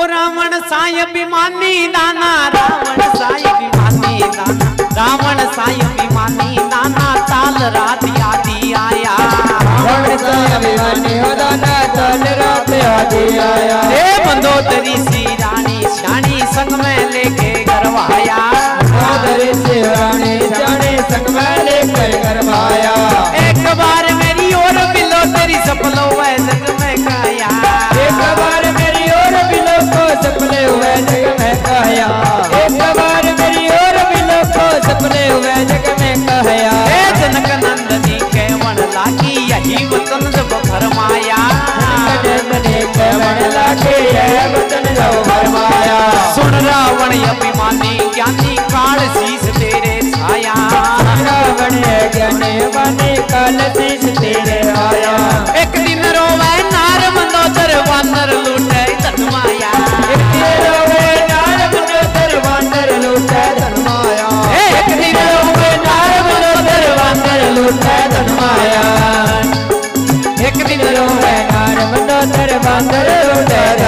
ओ रावण साय अभिमानी दाना रावण साय अभिमानी दाना रावण साय अभिमानी दाना ताल रात आदि आया रावण साय अभिमानी हो दाना ताल रात आदि आया हे तेरी सी रानी शानी संग में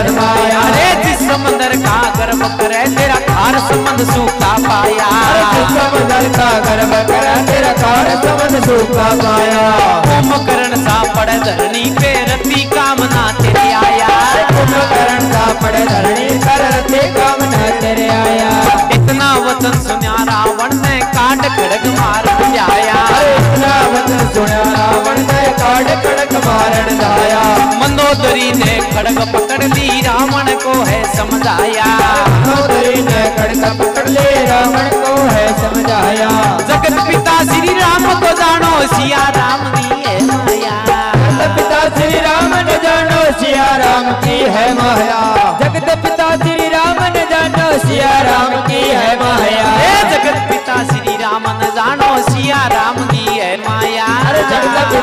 धन माया अरे जिस समंदर का गर्भ करे तेरा खार संबंध सूखा पाया। समंदर का गर्भ करे तेरा खार संबंध सूखा पाया। कुंभकर्ण सा पड़े धरनी पे रति कामना तेरी आया। कुंभकर्ण सा पड़े धरनी पर रति कामना तेरे आया। इतना वचन सुना रावण ने काट खड़ग मार जाया इतना वचन सुना रावण ने काट मंदोदरी ने खड़ग पकड़ ली रावण को है समझाया। चौधरी ने खड़ग पकड़ ले रावण को है समझाया। जगत पिता श्री राम को जानो सिया राम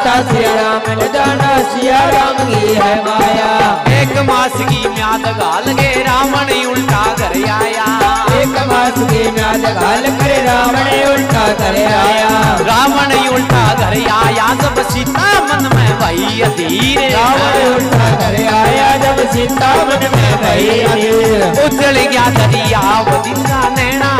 पिता श्री राम ने जानो सिया राम की है माया। एक मास की म्याद गाल गे रावण उल्टा घर आया। एक मास की म्याद घाल कर रावण उल्टा कर आया। रावण उल्टा कर आया जब सीता मन में भई अधीर। रावण उल्टा कर आया जब सीता मन में भई अधीर। उछल गया दरिया वो दिन का नैना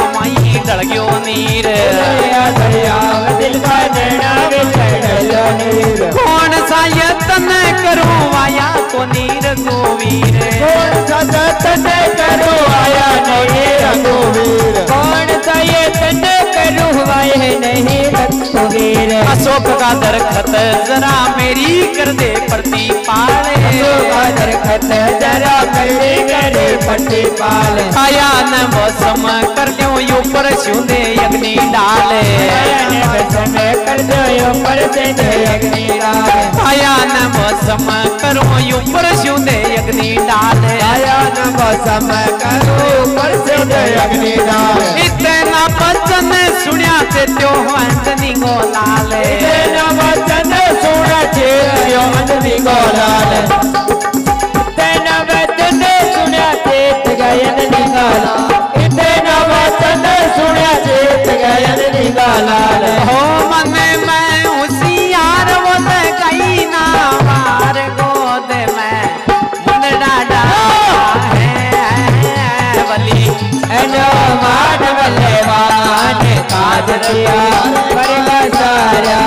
सा करो आया नहीं रघुवीर कौन सा ये तन करूँ आए नहीं रघुवीर अशोक का दरखत जरा मेरी कर दे प्रति पाले। अशोक का दरखत जरा मेरी करे पट्टी पाल। आया न मौसम कर दो ऊपर सुने अग्नि डाले। आयन वचन कर दो यो पर से दे अग्नि आया न मौसम करो ऊपर सुने अग्नि डाले। आयन मौसम करो पर से अग्नि डाल। इतना बचन सुनिया ते त्यो अंजनी को लाले। तेना वचन सुना छे यो अंजनी गोलाल तेना वचन सुना चेत गयन निकाला तेना वचन सुना चेत गयन निकालाल हो सारा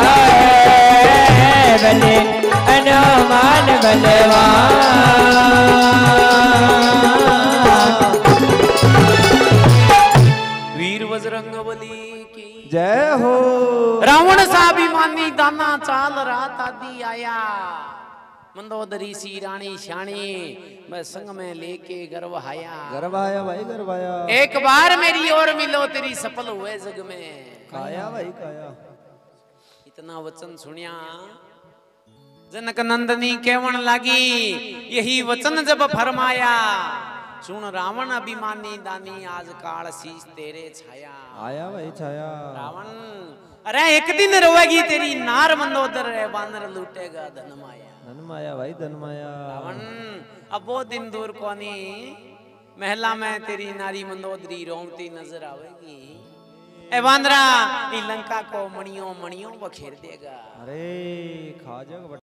है वीर बजरंग बली की जय हो। रावण सा दाना चाल रात आदि आया। मंदोदरी सी रानी श्याणी मैं संग में लेके गर्व आया भाई गरबाया एक बार मेरी ओर मिलो तेरी सफल हुए जग में। काया भाई काया इतना वचन सुनिया जनक नंदनी केवण लागी यही वचन जब फरमाया सुन रावण अभिमानी दानी आज काल शीश तेरे छाया। आया भाई छाया। रावण अरे एक दिन रोएगी तेरी नार मंदोदर रे बानर लूटेगा धन माया धन माया भाई धन माया रावण अब वो दिन दूर कोनी महला में तेरी नारी मंदोदरी रोमती नज़र आवेगी। ए बांद्रा। लंका को मणियों मणियों बखेर देगा। अरे खाजा